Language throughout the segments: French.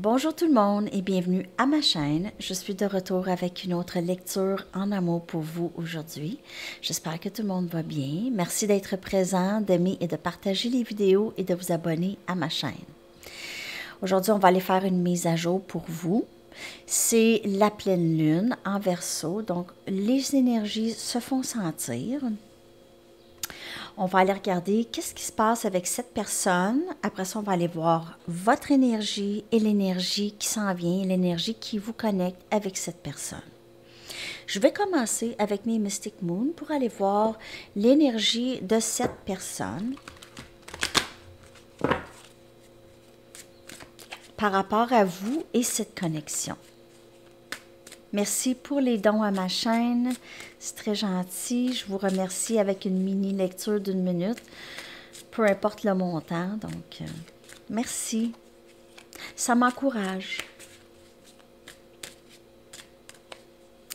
Bonjour tout le monde et bienvenue à ma chaîne. Je suis de retour avec une autre lecture en amour pour vous aujourd'hui. J'espère que tout le monde va bien. Merci d'être présent, d'aimer et de partager les vidéos et de vous abonner à ma chaîne. Aujourd'hui, on va aller faire une mise à jour pour vous. C'est la pleine lune en verso, donc les énergies se font sentir. On va aller regarder qu'est-ce qui se passe avec cette personne. Après ça, on va aller voir votre énergie et l'énergie qui s'en vient, l'énergie qui vous connecte avec cette personne. Je vais commencer avec mes Mystic Moon pour aller voir l'énergie de cette personne par rapport à vous et cette connexion. Merci pour les dons à ma chaîne. C'est très gentil. Je vous remercie avec une mini lecture d'une minute, peu importe le montant. Donc, euh, merci. Ça m'encourage.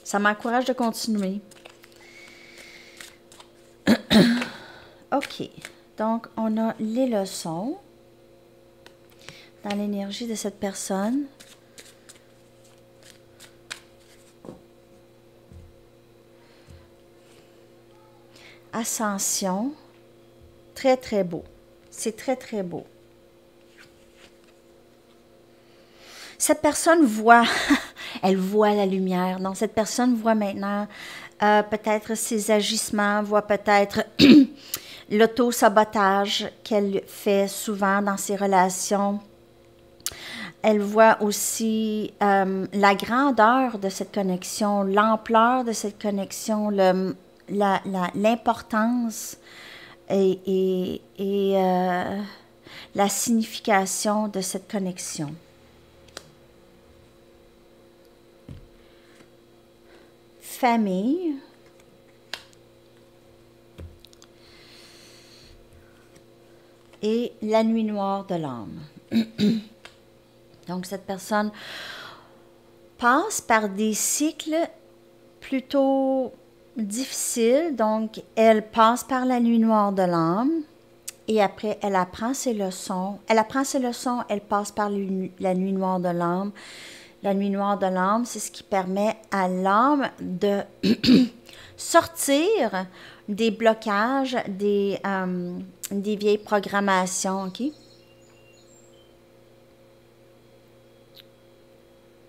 Ça m'encourage de continuer. OK. Donc, on a les leçons dans l'énergie de cette personne. Ascension. Très, très beau. C'est très, très beau. Cette personne voit, elle voit la lumière. Donc, cette personne voit maintenant euh, peut-être ses agissements, voit peut-être l'auto-sabotage qu'elle fait souvent dans ses relations. Elle voit aussi euh, la grandeur de cette connexion, l'ampleur de cette connexion, le, l'importance et, euh, la signification de cette connexion. Famille. Et la nuit noire de l'âme. Donc cette personne passe par des cycles plutôt difficile. Donc, elle passe par la nuit noire de l'âme et après, elle apprend ses leçons. Elle apprend ses leçons, elle passe par la nuit noire de l'âme. La nuit noire de l'âme, c'est ce qui permet à l'âme de sortir des blocages, des, euh, vieilles programmations?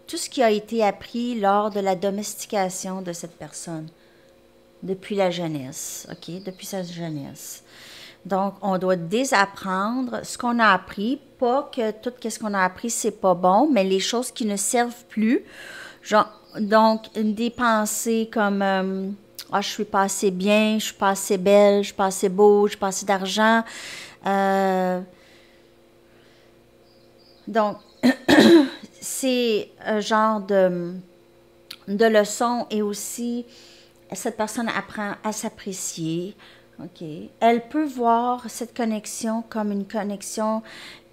Tout ce qui a été appris lors de la domestication de cette personne depuis la jeunesse, OK? Depuis sa jeunesse. Donc, on doit désapprendre ce qu'on a appris. Pas que tout ce qu'on a appris, c'est pas bon, mais les choses qui ne servent plus. Genre, donc, des pensées comme euh, Ah, je suis pas assez bien, je suis pas assez belle, je suis pas assez beau, je suis pas assez d'argent. Euh, donc, c'est un genre de, de leçon et aussi cette personne apprend à s'apprécier. OK? Elle peut voir cette connexion comme une connexion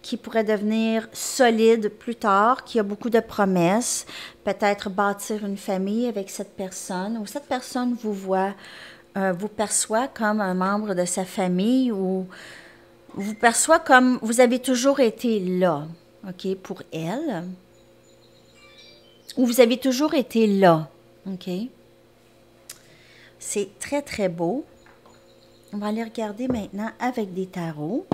qui pourrait devenir solide plus tard, qui a beaucoup de promesses, peut-être bâtir une famille avec cette personne, ou cette personne vous voit, euh, vous perçoit comme un membre de sa famille, ou vous perçoit comme vous avez toujours été là, OK, pour elle, ou vous avez toujours été là, OK? C'est très, très beau. On va aller regarder maintenant avec des tarots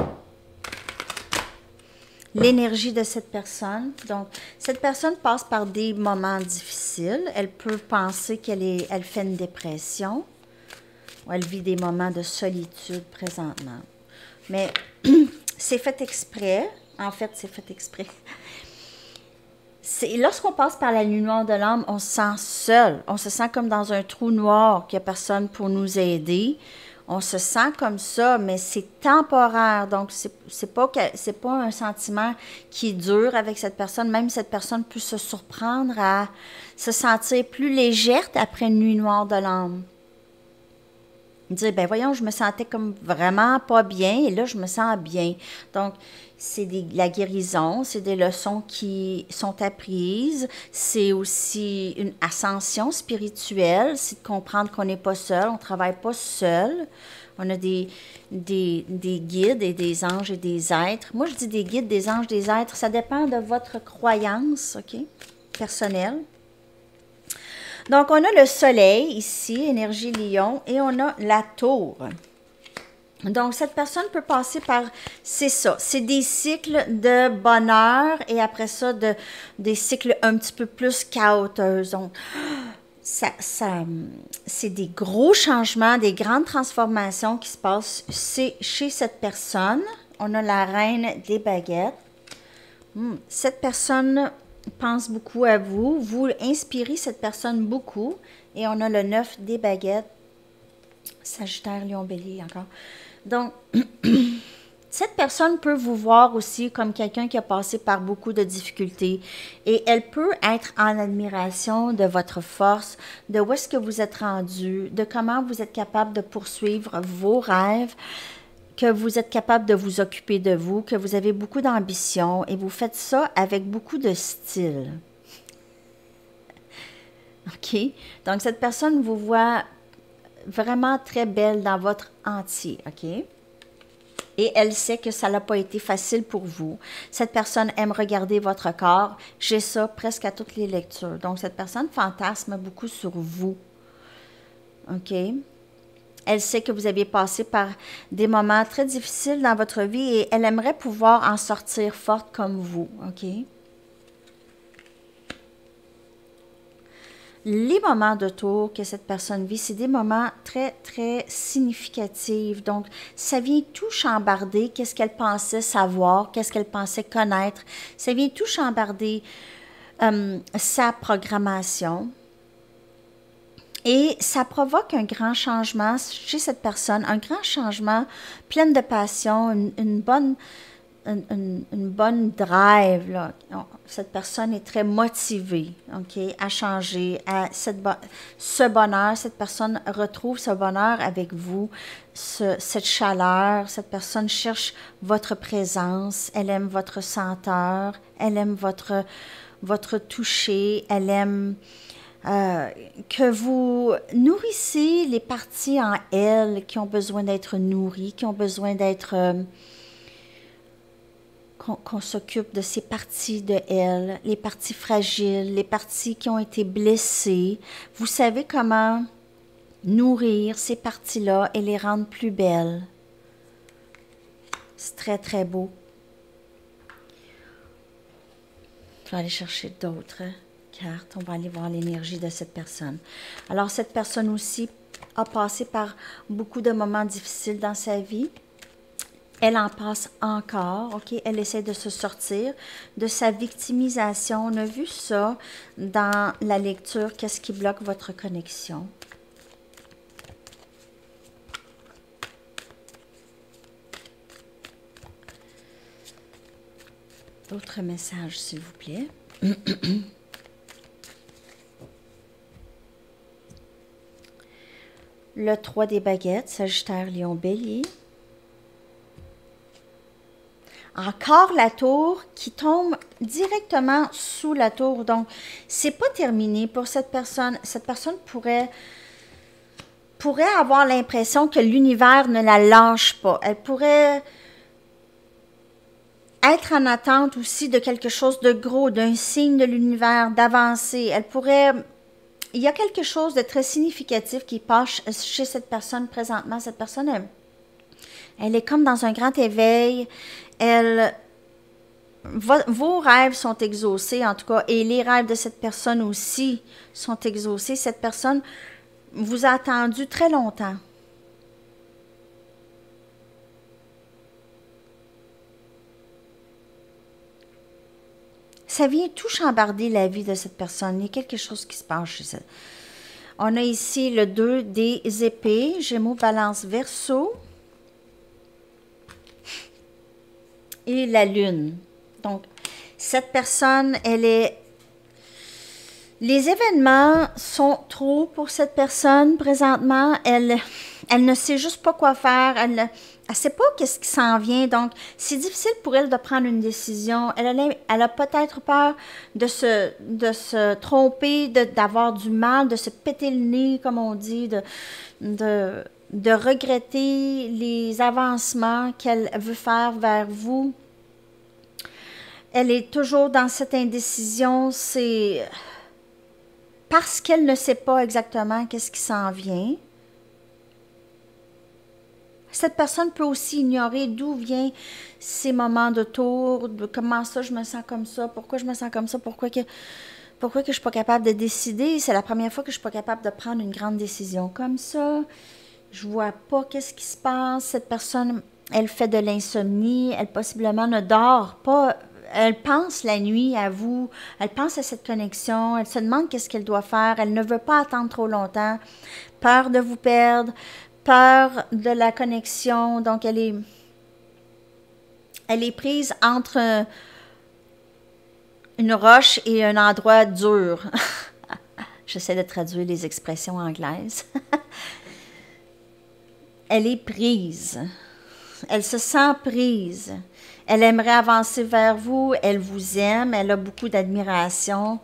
l'énergie de cette personne. Donc, cette personne passe par des moments difficiles. Elle peut penser qu'elle est, fait une dépression ou elle vit des moments de solitude présentement. Mais c'est fait exprès. En fait, c'est fait exprès lorsqu'on passe par la nuit noire de l'âme, on se sent seul. On se sent comme dans un trou noir, qu'il n'y a personne pour nous aider. On se sent comme ça, mais c'est temporaire. Donc, c'est n'est pas, un sentiment qui dure avec cette personne. Même cette personne peut se surprendre à se sentir plus légère après une nuit noire de l'âme. Dire, ben voyons, je me sentais comme vraiment pas bien et là, je me sens bien. Donc, c'est la guérison, c'est des leçons qui sont apprises, c'est aussi une ascension spirituelle, c'est de comprendre qu'on n'est pas seul, on travaille pas seul. On a des, des, des, guides et des anges et des êtres. Moi, je dis des guides, des anges, des êtres. Ça dépend de votre croyance, OK, personnelle. Donc, on a le soleil ici, énergie lion, et on a la tour. Donc, cette personne peut passer par, c'est ça, c'est des cycles de bonheur et après ça, de, des cycles un petit peu plus chaotiques. Donc, ça, ça c'est des gros changements, des grandes transformations qui se passent chez cette personne. On a la reine des baguettes. Hmm, cette personne pense beaucoup à vous. Vous inspirez cette personne beaucoup. Et on a le neuf des baguettes. Sagittaire, Lion, Bélier encore. Donc, cette personne peut vous voir aussi comme quelqu'un qui a passé par beaucoup de difficultés et elle peut être en admiration de votre force, de où est-ce que vous êtes rendu, de comment vous êtes capable de poursuivre vos rêves, que vous êtes capable de vous occuper de vous, que vous avez beaucoup d'ambition et vous faites ça avec beaucoup de style. OK? Donc, cette personne vous voit vraiment très belle dans votre entier, OK? Et elle sait que ça n'a pas été facile pour vous. Cette personne aime regarder votre corps. J'ai ça presque à toutes les lectures. Donc, cette personne fantasme beaucoup sur vous. OK? Elle sait que vous avez passé par des moments très difficiles dans votre vie et elle aimerait pouvoir en sortir forte comme vous. OK? les moments de tour que cette personne vit, c'est des moments très, très significatifs. Donc, ça vient tout chambarder qu'est-ce qu'elle pensait savoir, qu'est-ce qu'elle pensait connaître. Ça vient tout chambarder euh, sa programmation. Et ça provoque un grand changement chez cette personne, un grand changement plein de passion, une bonne une, bonne drive. Là. Cette personne est très motivée ok, à changer, à cette ce bonheur. Cette personne retrouve ce bonheur avec vous, cette chaleur. Cette personne cherche votre présence. Elle aime votre senteur. Elle aime votre, votre toucher. Elle aime euh, que vous nourrissez les parties en elle qui ont besoin d'être nourries, qui ont besoin d'être... Euh, qu'on s'occupe de ces parties de elle, les parties fragiles, les parties qui ont été blessées. Vous savez comment nourrir ces parties-là et les rendre plus belles. C'est très, très beau. Je vais aller chercher d'autres On va aller voir l'énergie de cette personne. Alors, cette personne aussi a passé par beaucoup de moments difficiles dans sa vie elle en passe encore, OK? Elle essaie de se sortir de sa victimisation. On a vu ça dans la lecture, qu'est-ce qui bloque votre connexion? D'autres messages, s'il vous plaît. Le 3 des baguettes, Sagittaire, Lion, Bélier encore la tour qui tombe directement sous la tour. Donc, c'est pas terminé pour cette personne. Cette personne pourrait pourrait avoir l'impression que l'univers ne la lâche pas. Elle pourrait être en attente aussi de quelque chose de gros, d'un signe de l'univers, d'avancer. Elle pourrait... Il y a quelque chose de très significatif qui passe chez cette personne présentement. Cette personne, elle, elle est comme dans un grand éveil elle, vos rêves sont exaucés, en tout cas, et les rêves de cette personne aussi sont exaucés. Cette personne vous a attendu très longtemps. Ça vient tout chambarder la vie de cette personne. Il y a quelque chose qui se passe chez elle. On a ici le 2 des épées, Gémeaux, Balance, Verseau. et la lune. Donc, cette personne, elle est Les événements sont trop pour cette personne présentement. Elle, elle ne sait juste pas quoi faire. Elle ne sait pas qu'est-ce qui s'en vient. Donc, c'est difficile pour elle de prendre une décision. Elle a, elle a peut-être peur de se, de se tromper, d'avoir du mal, de se péter le nez, comme on dit, de, de, de regretter les avancements qu'elle veut faire vers vous. Elle est toujours dans cette indécision. C'est parce qu'elle ne sait pas exactement qu'est-ce qui s'en vient. Cette personne peut aussi ignorer d'où viennent ces moments de tour, comment ça je me sens comme ça, pourquoi je me sens comme ça, pourquoi que pourquoi que je suis pas capable de décider. C'est la première fois que je suis pas capable de prendre une grande décision comme ça. Je vois pas qu'est-ce qui se passe. Cette personne, elle fait de l'insomnie, elle possiblement ne dort pas. Elle pense la nuit à vous, elle pense à cette connexion, elle se demande qu'est-ce qu'elle doit faire, elle ne veut pas attendre trop longtemps, peur de vous perdre, peur de la connexion, donc elle est, elle est prise entre une roche et un endroit dur. J'essaie de traduire les expressions anglaises. elle est prise. Elle se sent prise. Elle aimerait avancer vers vous, elle vous aime, elle a beaucoup d'admiration,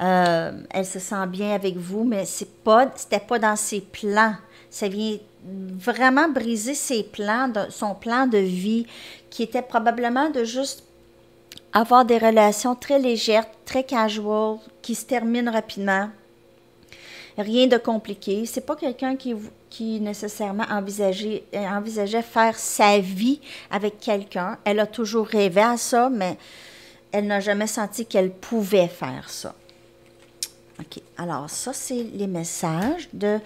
euh, elle se sent bien avec vous, mais c'est pas, pas dans ses plans. Ça vient vraiment briser ses plans, son plan de vie, qui était probablement de juste avoir des relations très légères, très casual, qui se terminent rapidement. Rien de compliqué. C'est pas quelqu'un qui, qui nécessairement envisageait, envisageait faire sa vie avec quelqu'un. Elle a toujours rêvé à ça, mais elle n'a jamais senti qu'elle pouvait faire ça. OK. Alors, ça, c'est les messages de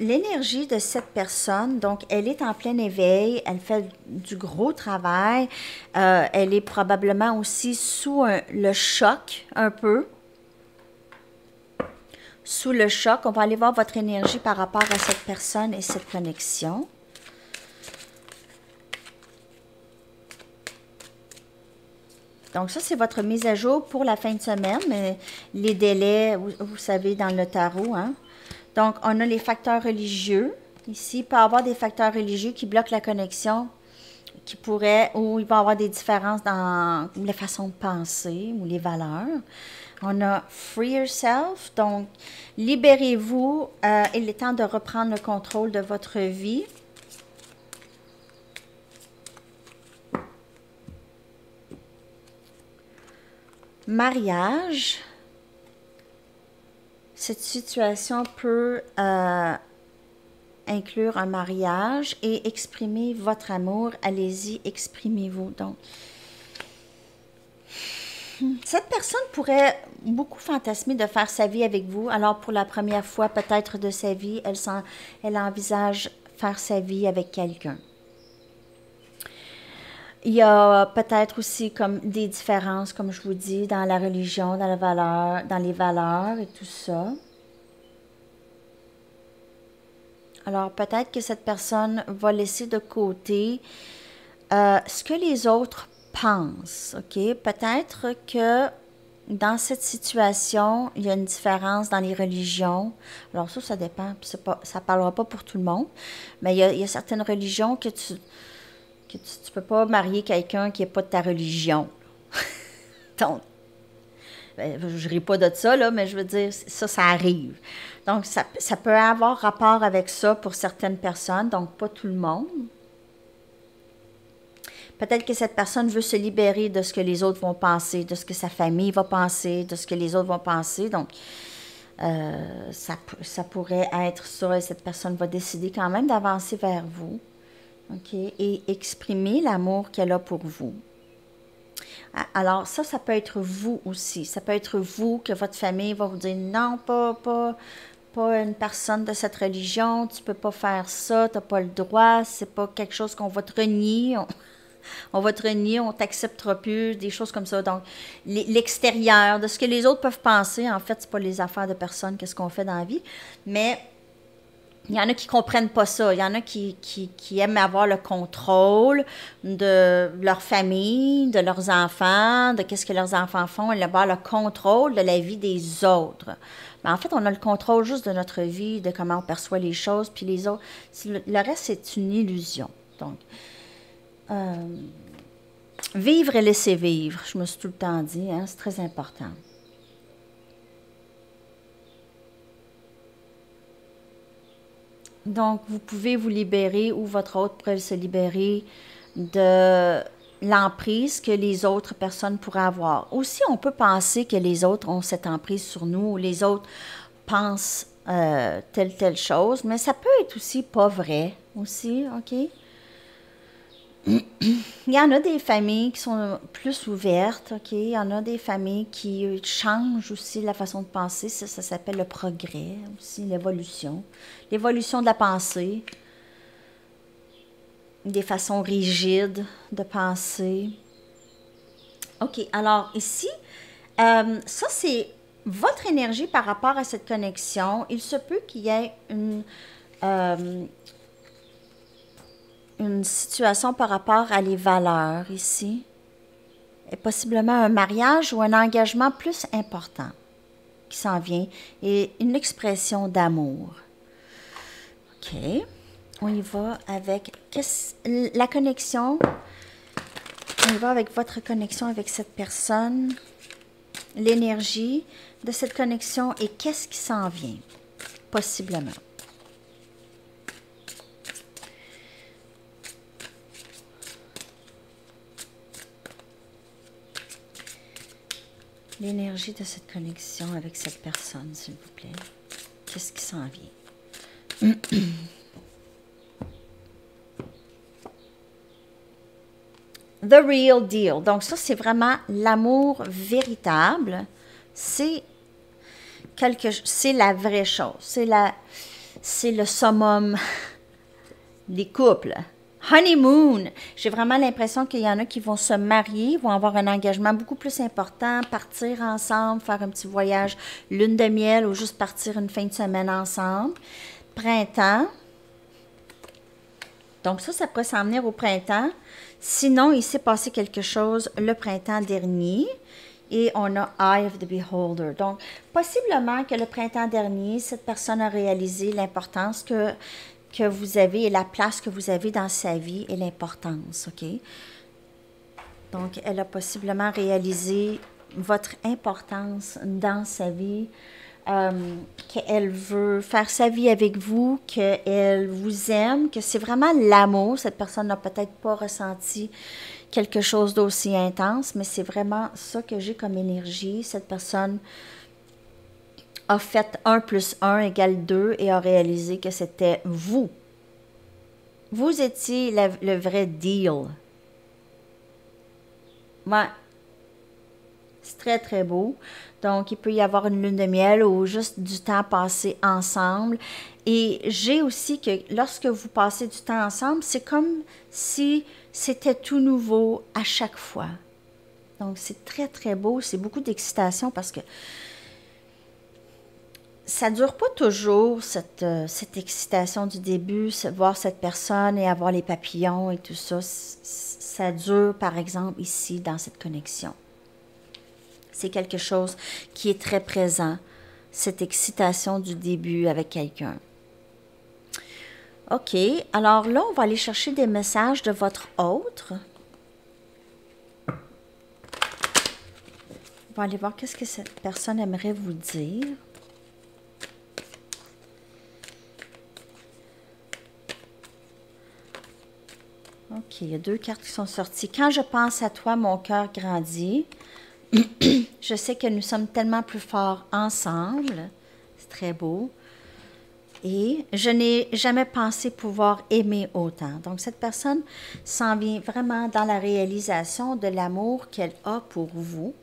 l'énergie de cette personne. Donc, elle est en plein éveil, elle fait du gros travail. Euh, elle est probablement aussi sous le choc un peu sous le choc. On va aller voir votre énergie par rapport à cette personne et cette connexion. Donc ça, c'est votre mise à jour pour la fin de semaine, mais les délais, vous, savez, dans le tarot. Hein? Donc, on a les facteurs religieux. Ici, il peut y avoir des facteurs religieux qui bloquent la connexion, qui pourraient, ou il va y avoir des différences dans les façons de penser ou les valeurs. On a Free Yourself, donc libérez-vous. Euh, il est temps de reprendre le contrôle de votre vie. Mariage. Cette situation peut euh, inclure un mariage et exprimer votre amour. Allez-y, exprimez-vous. Donc, cette personne pourrait beaucoup fantasmer de faire sa vie avec vous. Alors, pour la première fois, peut-être de sa vie, elle, elle envisage faire sa vie avec quelqu'un. Il y a peut-être aussi comme des différences, comme je vous dis, dans la religion, dans dans les valeurs et tout ça. Alors peut-être que cette personne va laisser de côté euh, ce que les autres pense, OK? Peut-être que dans cette situation, il y a une différence dans les religions. Alors ça, ça dépend. Pas, ça ne parlera pas pour tout le monde. Mais il y a, certaines religions que tu que tu ne peux pas marier quelqu'un qui n'est pas de ta religion. Donc, ben, je ne ris pas de ça, là, mais je veux dire, ça, ça arrive. Donc, ça, ça peut avoir rapport avec ça pour certaines personnes, donc pas tout le monde. Peut-être que cette personne veut se libérer de ce que les autres vont penser, de ce que sa famille va penser, de ce que les autres vont penser. Donc, euh, ça, ça, pourrait être ça et cette personne va décider quand même d'avancer vers vous. OK? Et exprimer l'amour qu'elle a pour vous. Alors, ça, ça peut être vous aussi. Ça peut être vous que votre famille va vous dire non, pas, pas, pas une personne de cette religion, tu peux pas faire ça, tu n'as pas le droit, c'est pas quelque chose qu'on va te renier on va te renier, on t'acceptera plus, des choses comme ça. Donc, l'extérieur, de ce que les autres peuvent penser, en fait, c'est pas les affaires de personne, qu'est-ce qu'on fait dans la vie, mais il y en a qui comprennent pas ça. Il y en a qui, qui, aiment avoir le contrôle de leur famille, de leurs enfants, de qu'est-ce que leurs enfants font, et avoir le contrôle de la vie des autres. Mais en fait, on a le contrôle juste de notre vie, de comment on perçoit les choses, puis les autres. Le, reste, c'est une illusion. Donc, euh, vivre et laisser vivre, je me suis tout le temps dit, hein, c'est très important. Donc, vous pouvez vous libérer ou votre autre pourrait se libérer de l'emprise que les autres personnes pourraient avoir. Aussi, on peut penser que les autres ont cette emprise sur nous ou les autres pensent euh, telle, telle chose, mais ça peut être aussi pas vrai aussi, OK? Il y en a des familles qui sont plus ouvertes, OK? Il y en a des familles qui changent aussi la façon de penser. Ça, ça s'appelle le progrès, aussi l'évolution. L'évolution de la pensée. Des façons rigides de penser. OK, alors ici, euh, ça c'est votre énergie par rapport à cette connexion. Il se peut qu'il y ait une... Euh, une situation par rapport à les valeurs ici. Et possiblement un mariage ou un engagement plus important qui s'en vient et une expression d'amour. OK. On y va avec la connexion. On y va avec votre connexion avec cette personne, l'énergie de cette connexion et qu'est-ce qui s'en vient, possiblement. L'énergie de cette connexion avec cette personne, s'il vous plaît. Qu'est-ce qui s'en vient? The real deal. Donc ça, c'est vraiment l'amour véritable. C'est quelque, c'est la vraie chose. C'est la, c'est le summum des couples honeymoon. J'ai vraiment l'impression qu'il y en a qui vont se marier, vont avoir un engagement beaucoup plus important, partir ensemble, faire un petit voyage lune de miel ou juste partir une fin de semaine ensemble. Printemps. Donc ça, ça pourrait s'en venir au printemps. Sinon, il s'est passé quelque chose le printemps dernier et on a Eye of the Beholder. Donc, possiblement que le printemps dernier, cette personne a réalisé l'importance que que vous avez et la place que vous avez dans sa vie et l'importance, OK? Donc, elle a possiblement réalisé votre importance dans sa vie, euh, qu'elle veut faire sa vie avec vous, qu'elle vous aime, que c'est vraiment l'amour. Cette personne n'a peut-être pas ressenti quelque chose d'aussi intense, mais c'est vraiment ça que j'ai comme énergie. Cette personne a fait 1 plus 1 égale 2 et a réalisé que c'était vous. Vous étiez le vrai deal. Ouais. C'est très, très beau. Donc, il peut y avoir une lune de miel ou juste du temps passé ensemble. Et j'ai aussi que lorsque vous passez du temps ensemble, c'est comme si c'était tout nouveau à chaque fois. Donc, c'est très, très beau. C'est beaucoup d'excitation parce que ça dure pas toujours, cette, euh, cette excitation du début, voir cette personne et avoir les papillons et tout ça. Ça dure, par exemple, ici, dans cette connexion. C'est quelque chose qui est très présent, cette excitation du début avec quelqu'un. OK, alors là, on va aller chercher des messages de votre autre. On va aller voir qu'est-ce que cette personne aimerait vous dire. OK, il y a deux cartes qui sont sorties. Quand je pense à toi, mon cœur grandit. je sais que nous sommes tellement plus forts ensemble. C'est très beau. Et je n'ai jamais pensé pouvoir aimer autant. Donc, cette personne s'en vient vraiment dans la réalisation de l'amour qu'elle a pour vous.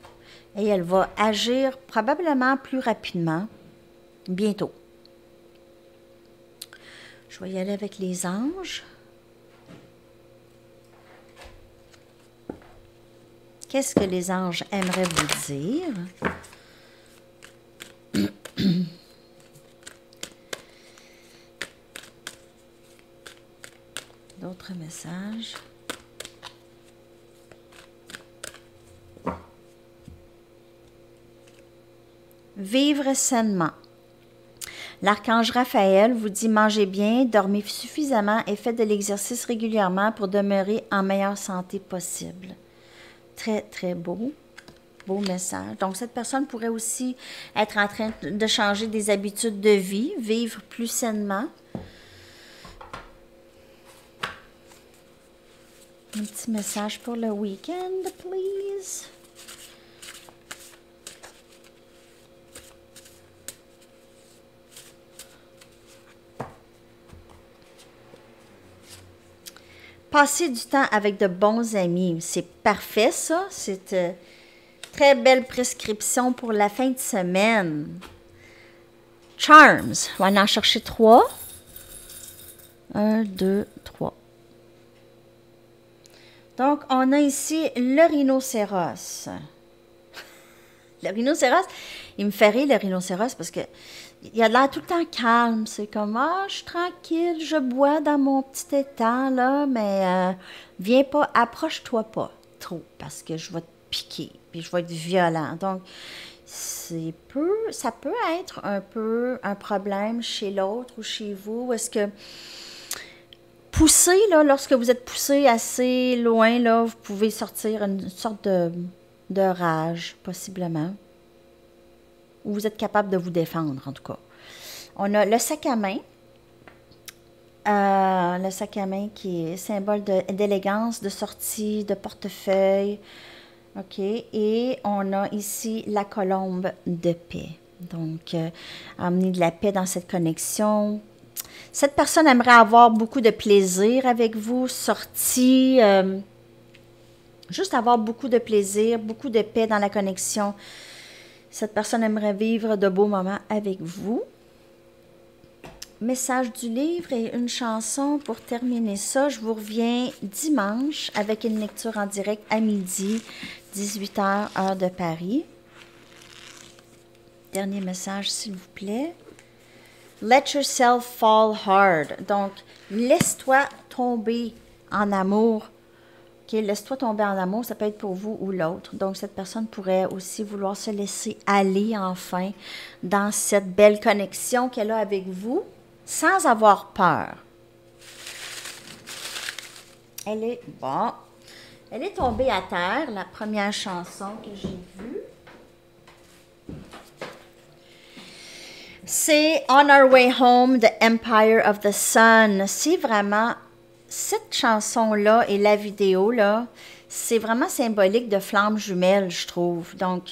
Et elle va agir probablement plus rapidement bientôt. Je vais y aller avec les anges. Qu'est-ce que les anges aimeraient vous dire? message. Vivre sainement. L'archange Raphaël vous dit mangez bien, dormez suffisamment et faites de l'exercice régulièrement pour demeurer en meilleure santé possible. Très, très beau. Beau message. Donc, cette personne pourrait aussi être en train de changer des habitudes de vie, vivre plus sainement. Un petit message pour le week-end, please. Passer du temps avec de bons amis, c'est parfait ça. C'est une très belle prescription pour la fin de semaine. Charms, on va en chercher trois. Un, deux, trois. Donc, on a ici le rhinocéros. Le rhinocéros, il me fait rire le rhinocéros parce que il a l'air tout le temps calme. C'est comme, ah, je suis tranquille, je bois dans mon petit étang, là, mais euh, viens pas, approche-toi pas trop, parce que je vais te piquer, puis je vais être violent. Donc, c'est peu, ça peut être un peu un problème chez l'autre ou chez vous. Est-ce que pousser, là, lorsque vous êtes poussé assez loin, là, vous pouvez sortir une sorte de, de rage, possiblement ou vous êtes capable de vous défendre, en tout cas. On a le sac à main. Euh, le sac à main qui est symbole d'élégance, de, sortie, de portefeuille. OK. Et on a ici la colombe de paix. Donc, euh, amener de la paix dans cette connexion. Cette personne aimerait avoir beaucoup de plaisir avec vous, sortie, euh, juste avoir beaucoup de plaisir, beaucoup de paix dans la connexion cette personne aimerait vivre de beaux moments avec vous. Message du livre et une chanson pour terminer ça. Je vous reviens dimanche avec une lecture en direct à midi, 18h, heure de Paris. Dernier message, s'il vous plaît. Let yourself fall hard. Donc, laisse-toi tomber en amour laisse-toi tomber en amour, ça peut être pour vous ou l'autre. Donc, cette personne pourrait aussi vouloir se laisser aller enfin dans cette belle connexion qu'elle a avec vous sans avoir peur. Elle est, bon, elle est tombée à terre, la première chanson que j'ai vue. C'est On Our Way Home, The Empire of the Sun. C'est vraiment cette chanson-là et la vidéo-là, c'est vraiment symbolique de flammes jumelles, je trouve. Donc,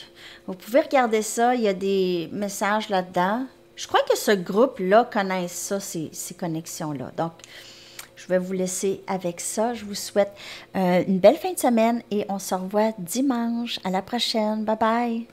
vous pouvez regarder ça, il y a des messages là-dedans. Je crois que ce groupe-là connaît ça, ces, connexions-là. Donc, je vais vous laisser avec ça. Je vous souhaite euh, une belle fin de semaine et on se revoit dimanche. À la prochaine. Bye bye.